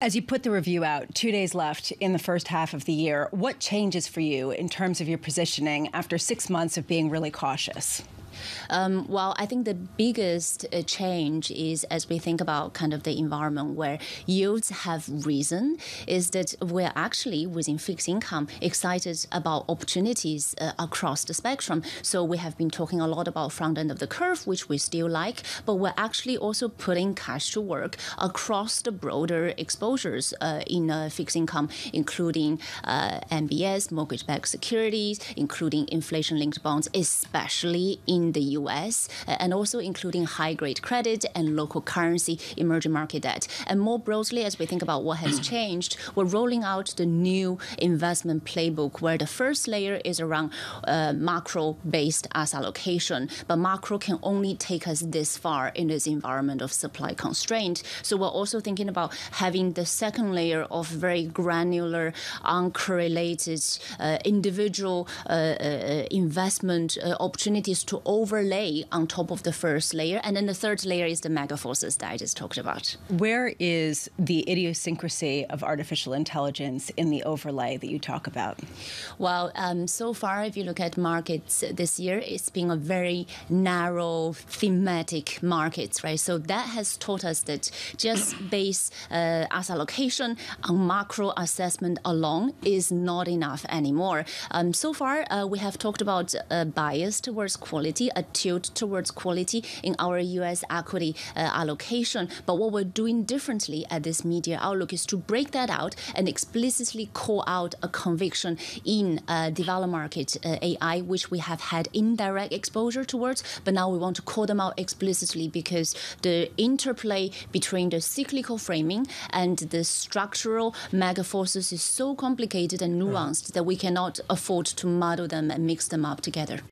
As you put the review out, two days left in the first half of the year, what changes for you in terms of your positioning after six months of being really cautious? Um, well, I think the biggest uh, change is as we think about kind of the environment where yields have risen, is that we're actually within fixed income excited about opportunities uh, across the spectrum. So we have been talking a lot about front end of the curve, which we still like, but we're actually also putting cash to work across the broader exposures uh, in uh, fixed income, including uh, MBS, mortgage-backed securities, including inflation-linked bonds, especially in the US, uh, and also including high grade credit and local currency emerging market debt. And more broadly, as we think about what has changed, we're rolling out the new investment playbook where the first layer is around uh, macro based asset allocation, but macro can only take us this far in this environment of supply constraint. So we're also thinking about having the second layer of very granular, uncorrelated, uh, individual uh, uh investment uh, opportunities to overlay on top of the first layer. And then the third layer is the mega forces that I just talked about. Where is the idiosyncrasy of artificial intelligence in the overlay that you talk about? Well, um, so far, if you look at markets this year, it's been a very narrow thematic markets, right? So that has taught us that just base uh, asset allocation on macro assessment alone is not enough anymore. Um, so far, uh, we have talked about uh, bias towards quality a tilt towards quality in our US equity uh, allocation. But what we're doing differently at this midyear outlook is to break that out and explicitly call out a conviction in uh, developed market uh, AI, which we have had indirect exposure towards, but now we want to call them out explicitly because the interplay between the cyclical framing and the structural mega forces is so complicated and nuanced that we cannot afford to muddle them and mix them up together.